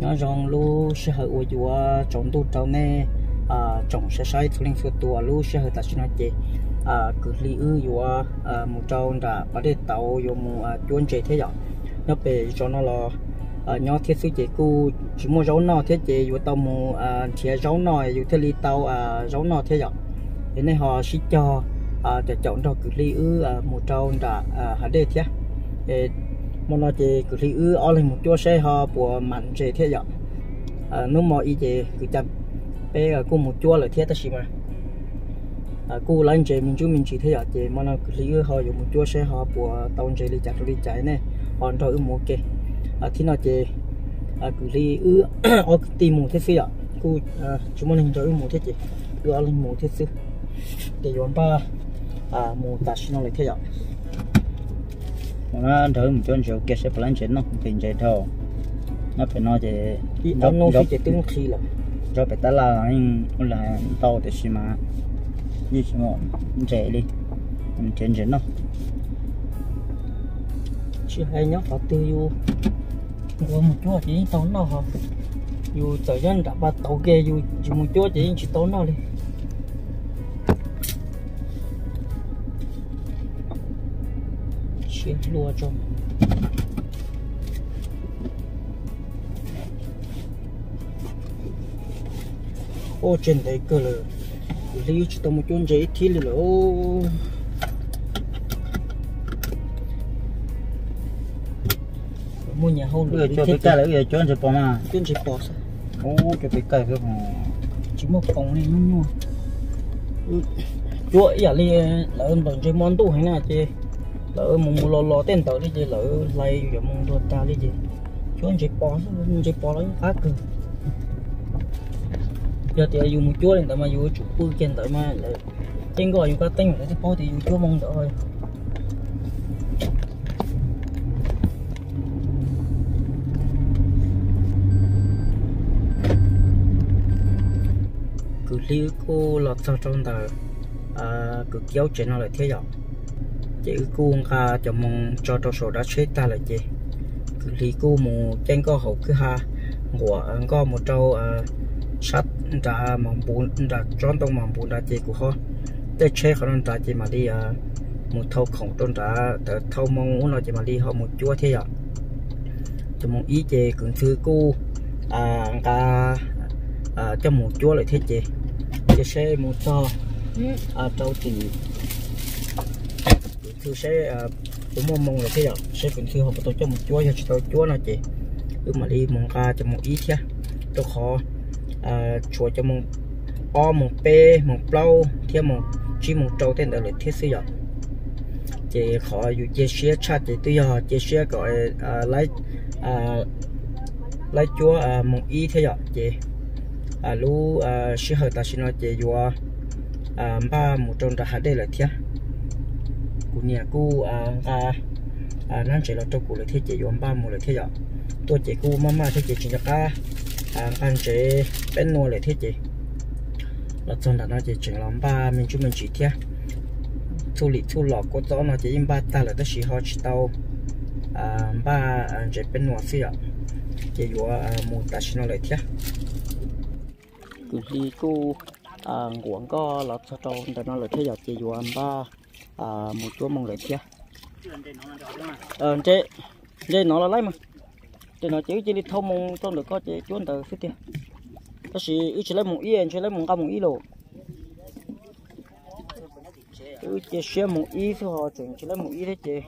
nhớ rằng lu sẽ hơi uo chùa trồng tu trồng nè à trồng sẽ sai thu linh số tua lu sẽ hơi ta xin nói chị. À cứ li ư chùa à một trâu đã bắt được tàu vô một à, chuyên chế thế vậy nó về cho nó là à nhớ thiết sư chị cu chỉ mua rau nọ thế chị vô tàu một à chia rau nọ vô thế li tàu à rau nọ thế vậy thế nên họ sẽ cho à để chọn cho cứ li ư à một trâu đã à hạt đề thế mà nó chỉ cứ thì ư ở lên một chỗ xe họ của mạnh chế thiết dọn à nó mà ý chế cứ chậm bé ở cùng một chỗ là thiết ta xí mà. À cô lên chế mình chú mình chỉ thiết dọn chế mà nó cứ thì ư họ dùng một chỗ xe họ của tàu chế đi chặt đi chạy nè còn thôi ư một cái à ờ, thì nó chế à ờ, cứ thì ư ở tìm một thiết phi ạ. Cô à ờ, chúng mình thôi ư một thiết chế ư ở lên một thiết sư để dọn ba à một ta xí nó lại thiết dọn nó thử một chút chỗ kia sẽ lên trên nó tiền chạy thôi. Nó phải nói thì nó phải chạy tiếng khi là cho phải ta là anh là tàu để xí mà. Như thế mà chạy đi. Mình trên trên nó chỉ hay nhớ phải tiêu yêu rồi một chỗ chỉ tao nó hả dù thời gian đã bắt tàu kia dù chỉ một chỗ chỉ chỉ tao nó đi chuyện lúa cho ô trên đây cơ là lý chỉ tao một chút giấy thì là ô. Mua nhà hôn rồi cho cái cái là cho cho bỏ mà. Chuyện chỉ bỏ sao? Ô cho cái cái cái chỉ một phòng này nó mua chuỗi giờ đi lỡ bằng chơi món tủ hay nào chơi lỡ mùng lo lo tên tàu đi chứ, lỡ lay giờ mùng đồ ta đi chứ. Chú anh chơi bò chơi bò lấy khác cơ giờ thì dùng một chúa lên tại mà dùng chụp bự trên tại mà lại trên gọi dùng cái tinh để cái bò thì dùng chúa mong đỡ thôi. Cứ liu cô lọt sau trong tờ à cứ kéo trên nó lại thế rồi chị cu ca cho mong cho cho số đã chết ta là cứ lý cu một trên có hậu cứ ha. Của có một trâu sắt đã mong bún đã tròn tông mong bún đã chị của họ. Tới chết họ đã chị mà đi một thâu khổng tôn đã thâu mong muốn là chị mà đi họ một chúa thế ạ. Cho mong ý chị cũng thư cu à ca à cho một chúa lại thế chị sẽ một to à trâu thì thư sẽ ờ, cũng mong mong là thế ạ sẽ phụng thư họ tôi cho một chúa cho tôi chúa nào chị? Cứ mà đi mong ca cho một ít nhá tôi khó à chúa cho mong o, mong p mong plau thêm mong chỉ mong trâu tên là thiết sử dụng chị khó, dù chia sẻ chat chị tôi giờ chia sẻ gọi ờ, lấy lấy chúa mong ít thế ạ chị. À lú sẽ hơi ta xin nói chị, dù ba một trong đã đây là thiết nhà à à à chỉ là trong của là thiết chế dùng ba một là thiết rồi tôi chỉ cô mama thiết chế chỉ cho cả à anh chế bên nô là thiết chế là trong đó nó chỉ chỉ làm ba, mình chú mình chỉ thiết thu lý thu lọ có rõ nó chỉ in ba ta là tới sĩ họ chỉ tàu à ba à, anh chế bên nô xí rồi chỉ dùng một ta chỉ nó lại thiết cứ đi cô à quảng có là trong đó nó là thiết rồi chỉ dùng ba à một chỗ mong lại kia. Ờ chế chế nó là lấy mà. Chế nó chỉ chỉ đi thâu mong trong được có chế chuẩn từ phía kia. Có gì ít chỉ lấy một yên chỉ lấy một cái một ít lô cứ chế xe một ít thôi họ chuẩn chỉ lấy một ít đấy chế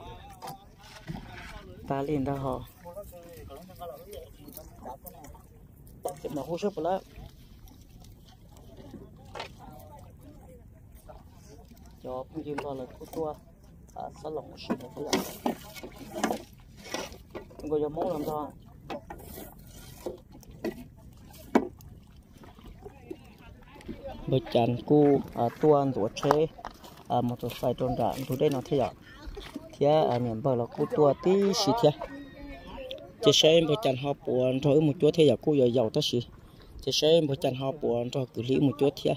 ta liền ra họ. Chế mà hỗ trợ lại cho cũng như lo là của tua à sao lòng một sự một cái là bây giờ muốn làm sao bởi chán cu à tuan tổ chế à một số sai tròn đạn thủ đây nó thế ạ thế à miền bờ là cu tua tí xí thế chỉ xem bởi chán họ buồn thôi một chỗ thế ạ cu giờ giàu ta xí chỉ xem bởi chán họ buồn rồi cứ lý một chỗ thế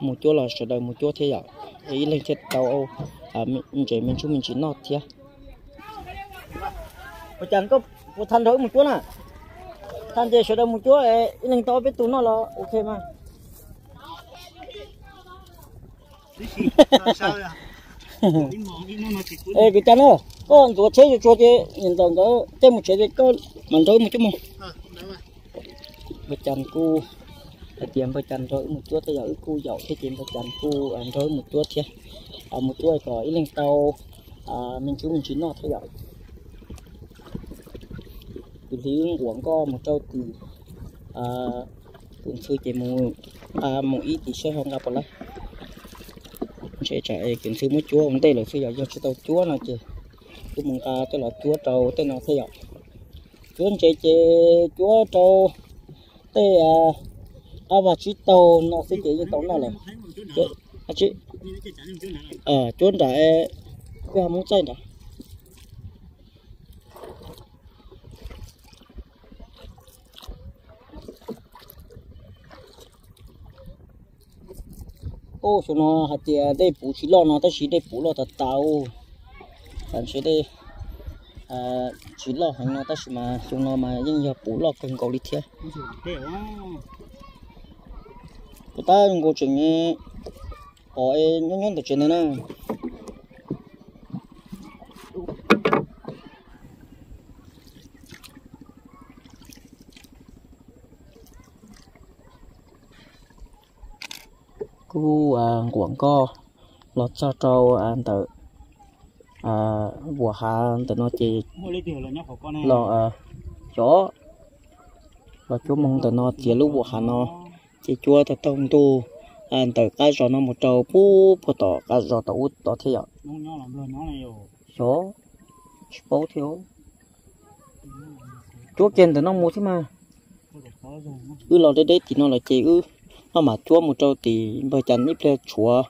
một chỗ là sửa đời một chỗ thế ạ ý lên chết tàu à mình chỉ mình chú mình chỉ nọt thế một chẳng có một thân thôi một chỗ nè thằng chơi sửa đâu một chỗ ấy lên to biết tụi nó là ok mà. Ê cái chân đó con tụi chơi cho chơi nhìn tao đó chơi một chơi có mình thôi một chút mà. Cái chân cu cái tiền cái chân thôi một chút, bây giờ cu dậu thì tiền vào chân cu ăn thôi một chút chứ. À một chút rồi lên tàu. À mình chú mình chín nó thôi vậy từ lý uống có một trâu từ à cũng sư chế một à một ít thì sẽ không gặp lại sẽ chạy kiến sư mới chúa ông đây là sư giờ cho tàu chúa nào chứ. Tôi muốn ta tức là chúa trâu tên nào thế ạ chúa chế chế chúa trâu. Đây à à và chỉ tàu nó sẽ chỉ như tàu nào này. À chị ờ chốn đã ờ, cái ham muốn chơi đó ô số nó hạt tiền à, đây bù chỉ lo nó, ta chỉ đây bù lo thật tàu còn chỉ đây à chỉ lo hàng nó ta chỉ mà số nó mà nhưng giờ bù lo cần cầu đi thế cái ta câu chuyện như hỏi nhón nhón được chuyện này nè cú à quảng co lọt cho trâu ăn tự. À bùa hà tự nó chỉ lọ à chó. Lọ chú mong tự nó chỉ lúc bùa hà nó chỉ chua tự tông tu. Ăn tự cái giò nó một trâu bú bù tỏ cái giò tàu út tỏ thế ạ. Chó bố thiếu. Chúa kiên tự nó mua thế mà. Cứ lọ đấy đấy thì nó là chỉ ư. Nó mà chúa một trâu thì bây giờ nhíp lên chúa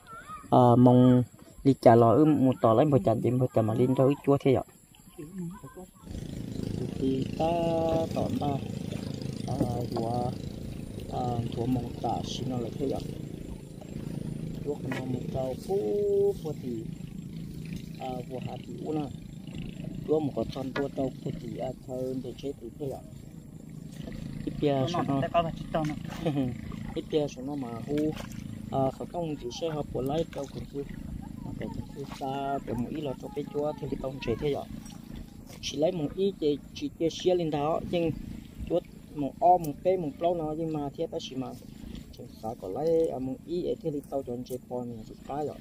à mong đi trả lời một tỏ lấy bây giờ thì bây giờ mà lên đâu chúa thế ạ. Thì ta tỏ ta. À chúa à chúa mong ta xin nó là thế ạ. Chúa còn một trâu phú phú thì à vừa hạt thì u na chúa một con con tua trâu phú thì à thơm để chế thì thế ạ. Ibia nó ít kia số nó mà hu à khởi công chỉ sẽ học của lấy đâu cũng chứ mà cái thứ xa từ một ít là cho cái chúa thì công chế thế rồi chỉ lấy một ít thì chỉ kia xia lên đó nhưng chúa một o một p một lâu nó nhưng mà thiết ta chỉ mà. Chỉ xa có lấy à một ít thì tao chọn chế bò mình chỉ cái rồi.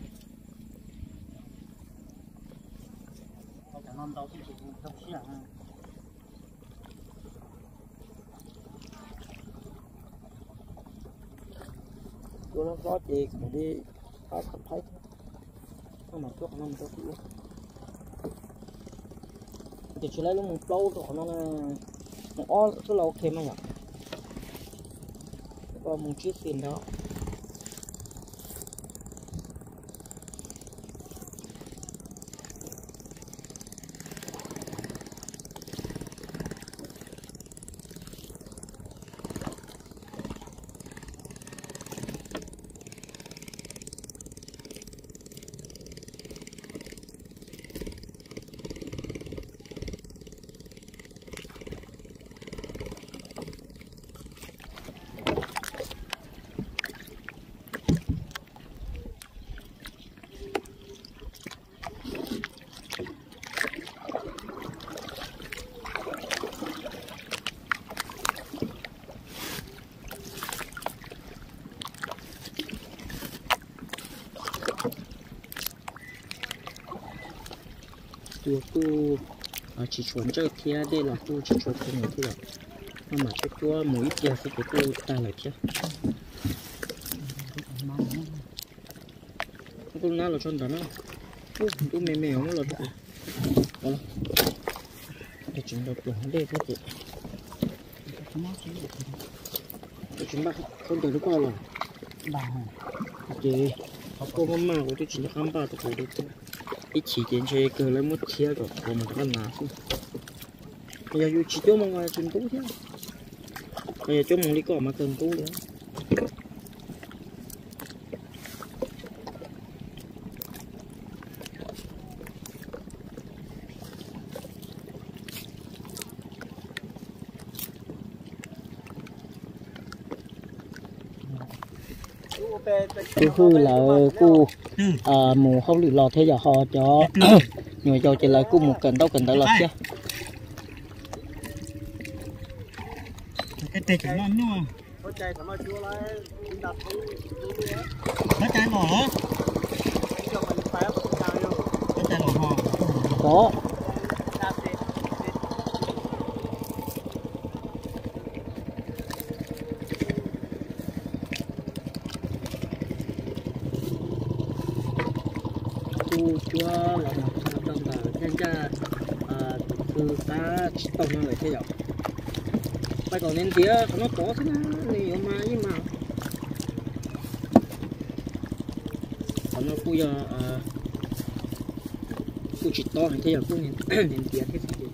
Không tôi nó có chị mà đi có thật thấy? Nó mà thuốc năm tôi chịu. Thì chỉ lấy lúc một lâu rồi nó là một o số lâu thêm mà nhỉ và một chiếc tiền đó. Tua tu à chỉ chuẩn cho kia đây là tu chỉ chuẩn không nhiều thôi nhưng mà cái chua mũi kia thì cái tu ta lại chứ tu na là chân đó nó tu mềm mềm nó là tu đó để chúng được lòng đây thế chị để chúng bác không thể được qua rồi bà chị học cô mama của tôi chỉ là khám ba tôi được ít chỉ tiền chơi cờ lấy một chia rồi còn một cái nào không bây giờ chỉ cho mong là chân tú thế bây giờ cho mong đi cỏ mà cần tú nữa cứ hư là cu à mù không lì lò thế giờ họ cho. Nhiều dầu chỉ lại cu một cần đâu cần đâu lọt chứ. Cái tê chỉ ngon nhưng mà có chạy đặt nó trái lò hả cho mình phải không sao đâu nó trái lò hò có cu chúa là một trong tờ nhân ra tông người thế rồi bây còn nên tía nó có thế nào nhiều mà nhưng mà còn nó cua giờ cua chỉ to thế giờ cua nên nên tía thế thì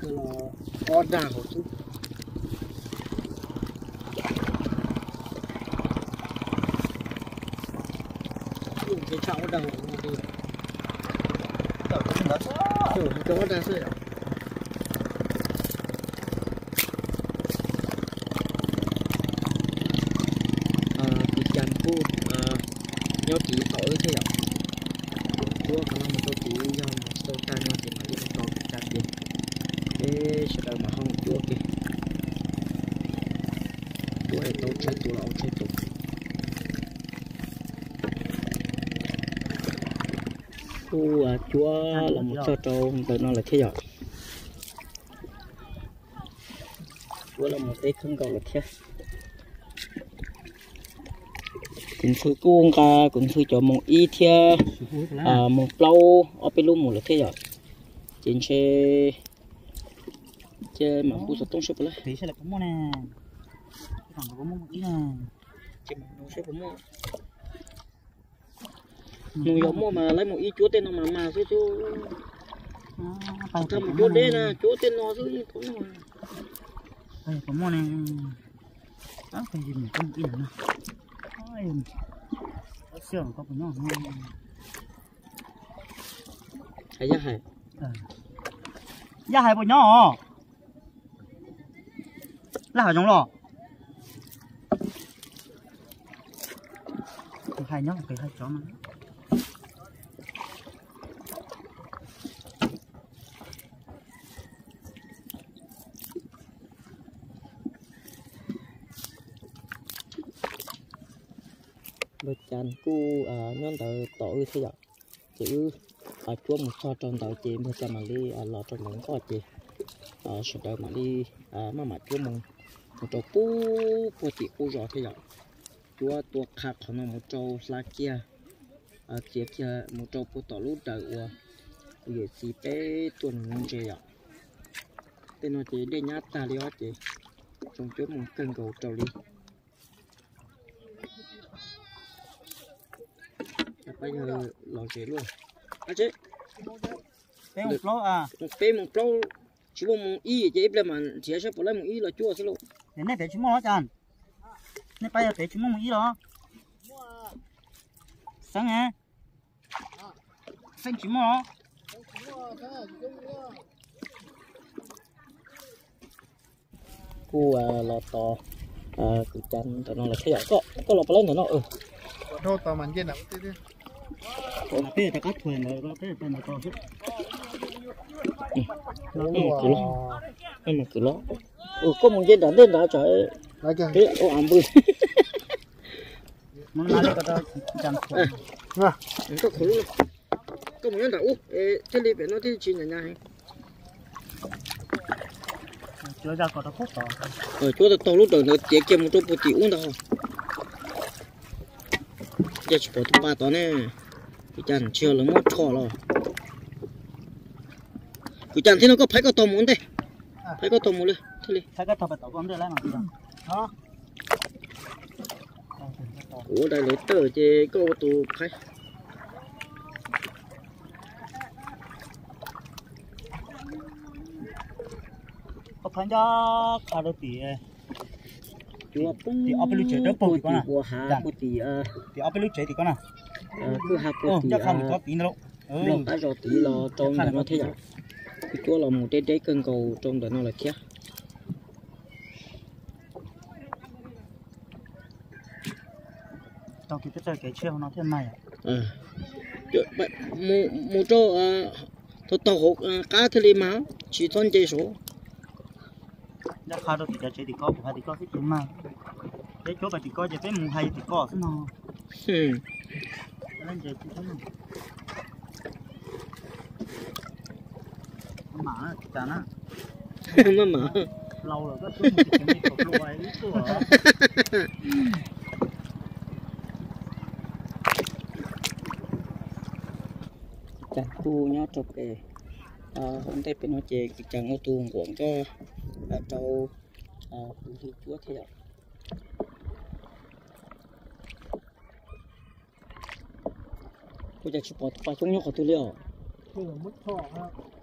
cứ lo o ra hồ chứ cái chậu đầu đầu cái chậu ra rồi sudah mahal tu okey tu eh tahu cai tu lah cai tu tu à chúa là một sao trâu đời nó là thế rồi chúa là một cái không cầu là thế cũng sư cuông ca cũng sư cho một ít thia. À một lâu ở bên luôn một là thế rồi trên xe chơi mà khu sập tông sập lại tí sẽ là có mua nè. Còn có mua một ít nè. Trên mà nó sẽ có mua. Nó giống mua mà lấy một ít chúa tên nó mà mà chứ chú thằng một chúa đen nè chúa tên nó chứ cũng mà. Đây có mua nè. Đó cái gì mình một ít nữa ôi xương có cái nhỏ ngon hay ra hay giá hai bộ nhỏ là ở trong lò hai nhóc cái hai chó mà bữa chân cu à nhân tờ tội thế rồi chữ à, ở chúa một kho trong tàu chị bữa chan mà đi à, lọt trong những kho chị. Ở sợ đầu mà đi à, mà mà chúa mong một trâu pu pu chị pu rõ thế rồi chúa tua khạc họ nó một trâu lá kia. À chị kia một trâu pu tỏ lút đời ua giờ chị bé tuần ngon chơi rồi tên nó chị để nhát ta đi chị. Trong chúa một cân cầu trâu đi. Bây giờ lò chế luôn. À chứ bé một lỗ à? Một bé một lâu chỉ một y chế là mà chỉ sẽ bỏ lại một y là chua sẽ luôn đến đây bé chúng nó chàn nên bây giờ bé chúng nó một ít đó. Sáng nghe xanh chúng nó cu à lò to à cứ chăn tao nó là thế có có lò lại nữa nó ừ. Thôi tao mình nào tí đi. Ta cắt thuyền rồi đó bé ta nó to ừ cứ lo em cứ lo ừ có một dân đã lên đã trời cái cái ô ẩm bự muốn nói cái đó chẳng có khử có một dân đã u thế bé nó thì chỉ nhà nhà chưa ra có đó khúc đó ở chỗ đó tàu lúc đầu nó tiết kiệm một chút bột uống đâu giờ chỉ bỏ ba tao nè. Cứ chăn chiều là một trò rồi cứ chăn thế nó có phải có tôm muốn đây phải có tôm muốn lên thế đi thấy cái thằng phải tao con đưa lại mà đó. Ủa đây lấy tờ chứ có tụ phải có phải cho cả đôi tỷ chúa bung Thì ở bên lưới chợ đó bự quá à? Dạ. ờ. Thì ở bên lúc chơi thì con nào? Ờ, cứ của Ồ, tỷ chắc không ờ. có tí nữa ừ. Lòng đã rồi tỷ là trong nó thế nào cái chúa là một cái trái cân cầu trong đó nó là chết. Tao thì cái chơi cái chiêu nó thế này à chỗ mù mù cho à tôi tàu hộp cá thế mà chỉ thon chơi số. Đã khá đâu thìchơi thì có phải thì có cái chuyện mà. Cái chỗ phải thì có chơi cái mù hay thì có thế nào. Ừ lên chơi thì thế nào mà chả nó mà mà lâu rồi có chút một cái chuyện cục lụa ấy của chẳng tu nhá chụp về à hôm nay bên nó chơi cái chẳng ô tu quảng cho à trâu à phụ nữ chúa thế ạ côจะchụp bao chung nhau có tu liệu คือมุดท่อครับ ô là là món ô tu cho tí xí là giờ อีตัวมันนะปะต่อ ta chụp bao tu to แล้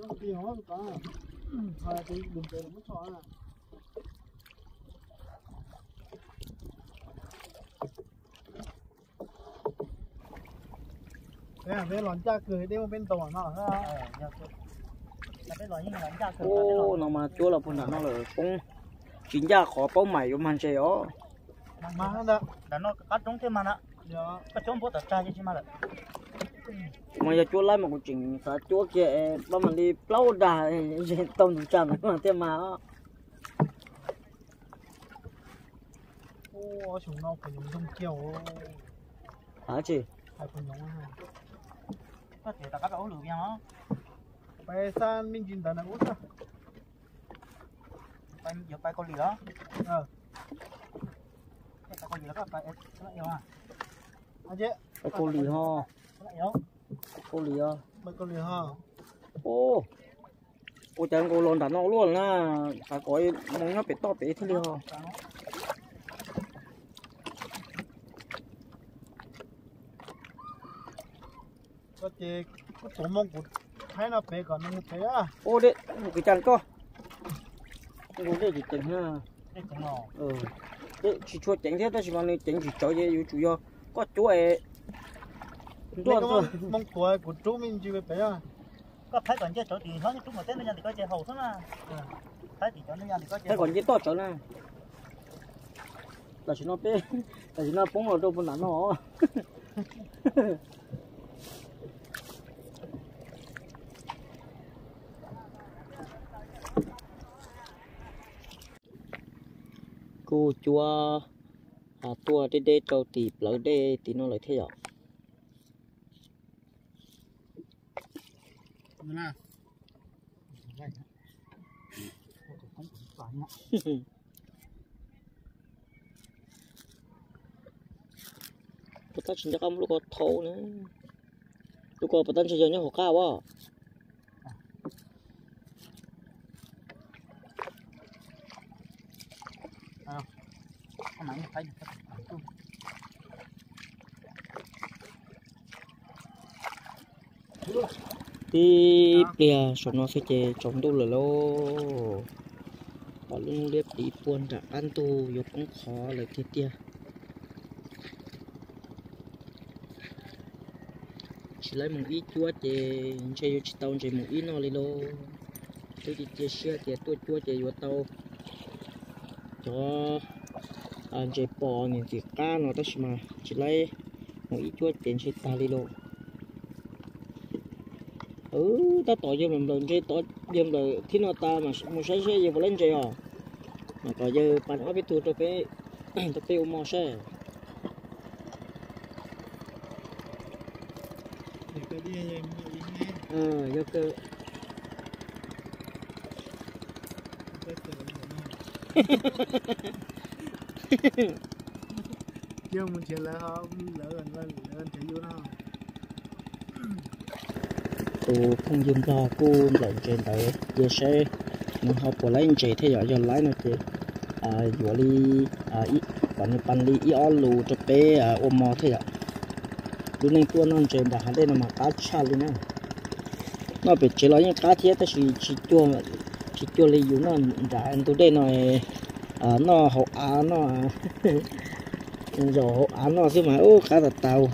วตีหัวปะต่อพาไปดึงไปมุดท่อน่ะเนี่ยเป็นหลอนจ้าเกิดได้มาเป็นตัวเนาะฮะ là cái loại như là ra cửa ô nó mà chúa là phần nào nó là cũng chính ra khó bao mày của mình chơi ó mà đó đã nó cắt trống thế mà nè. Dạ. Cắt trống bố tạt trai chứ mà lại. Mà giờ chúa lấy một cũng chỉnh sợ chúa kia ba mình đi lâu đà trên tông thằng trần mà thế mà. Ô chúng nó phải dùng kiểu, hả chị? Phải phải dùng ha có thể là các ấu lửa nhau phải san minh chín tấn là út sao phải giờ phải có lửa. Ờ cô lì ho cô lì ho. Cô lì ho. Ô. Cô chàng cô lồn đàn nó luôn na thà coi mong nó bị to bị thế lì ho. Có chị có tổ mong của thấy nó bé còn nó thế á, ô đấy một cái chàng co cô đấy cái chân ha ừ chỉ cho chỉnh thế đó chỉ mà chỉnh chỉ cho vậy chủ yếu. Có chú ấy. Tôi tôi mong tuổi của chú mình chưa phải à có phải còn chơi chỗ thì nó chú mà tên nó nhận thì có chơi mà. Ừ. Phải thì chỗ nó nhận thì có chơi còn chơi chỗ này là chỉ nó là chỉ nó phóng vào đâu phần là กูจัวหาตัวเด็ด้เกาตีบแล้วได้ตีนอะไรเที่ยวปตันฉัจะกำลูกก็เท่านะลูกก็ปตันฉันจะเนี่ยหัวก้าว่า này phải tiếp bia số nó sẽ chơi chống tu là lô. Và luôn liếp đi buồn ra ăn tu dục cũng khó lại thế tia chỉ lấy một ít chúa chơi chơi vô chỉ tàu chơi một ít nó đi lô. Chơi đi chơi xe chơi tôi chúa chơi vô tàu. Cho à chế bò nên chỉ cá nó ta mà chỉ lấy một ít chuột tiền chỉ ta đi luôn ừ ta tỏ cho mình lần chế tỏ dâm rồi thì nó ta mà một sáng sẽ dâm lên chế hả? Mà tỏ giờ bạn ở biết thua cho cái tập tiêu mò xe. Ờ vô cơ. Ha ha ha ha ha. chứ mình sẽ lỡ không? Lỡ gần lên lên thử vô nó cô không dùng ra cô lộn trên tới giờ sẽ nó học của lấy chị thế giờ lấy nó chị à vừa đi à ít còn như pan đi ít ăn lù cho bé à ôm mò thế ạ. Lúc này tôi non trên đã đây là mà cá cha luôn nè nó bị chỉ lo những cá thiết ta chỉ chỉ chua chỉ chua lấy dùng nó dạ, đã ăn tôi đây nói à nó học á nó rồi học á nó chứ mà ô cá thật tàu.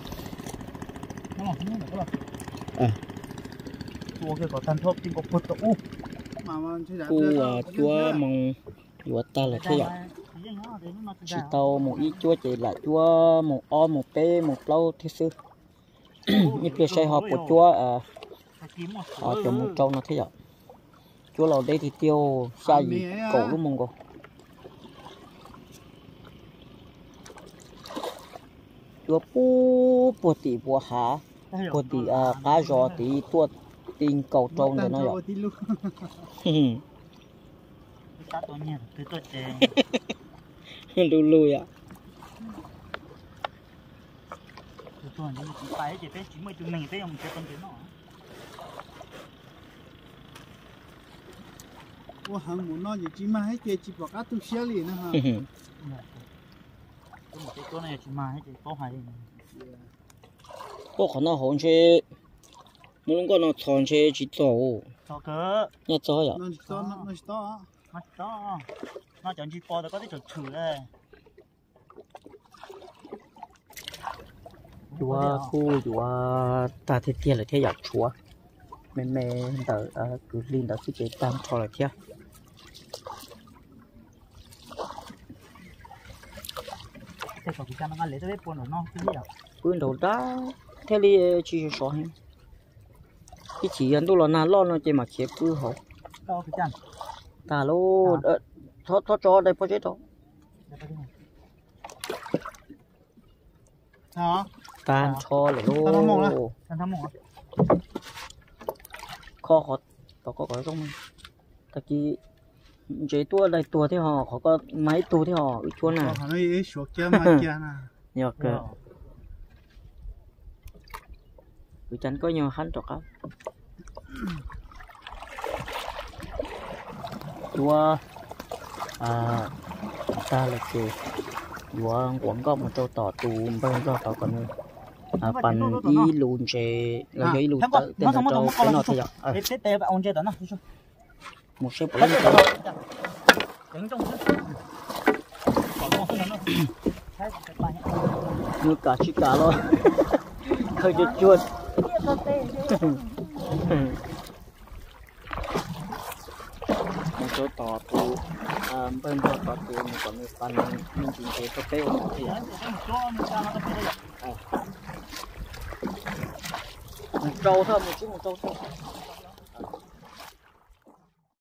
À. Cái có tan thuốc thì có phật u mà mà chơi đã cu à chúa mong chúa ta là thế ạ chỉ tàu một ít chúa chỉ là chúa một o một p một lâu thế sư. Như kia xây họp của chúa à. À cho một trâu nó thế ạ. Chúa lầu đây thì tiêu xa gì cổ lúc mong cô chúa pu pu tỷ pu há pu tỷ à cá giò tỷ tuột tin cầu trâu cho nó vậy lu lu à Ủa hàng muốn nói gì chỉ mà hết tiền chỉ bỏ các tu xe liền nữa ha cái này chỉ mà hết có hay có khả năng hồn chế muốn có nó chọn chế chỉ tổ. Cho cơ nhớ cho vậy nó to nó nó to nó to nó chẳng chỉ bỏ được có cái chỗ trừ đây. Chúa khu chúa ta thế tiền là thế giặc chúa mẹ mẹ đỡ cứ linh đỡ cái chế tam cho là thế cái chỗ cái nó lấy tới buồn nó cái gì à bữa đầu đó. Thế đi chỉ số hình cái chỉ ăn đâu là na lo nó chỉ mà chế cứ hổ. To cái chân ta lô thoát thoát cho đây bao nhiêu đó. Hả tan cho lại lô. Tan thắm một kho họ có có có trong ta kia chế tua đây tua thế họ họ có mấy tua thế họ chỗ nào họ nói số kia mà kia nè nhờ cơ. Cứ chắn có nhiều hắn trọc á tua à ta là kì tua quảng cáo một châu tỏ tù bên đó tỏ còn à bàn y lùn chế là cái lùn tớ tên là châu cái à. Thế thế bạn ông chơi đó nó một bộ lên cái như cả chi cả luôn hơi chuột chuột. Một số tỏ tù. À bên đó tỏ tù một còn một phần mình chỉ thấy có tế một thì một trâu thôi một chút một trâu thôi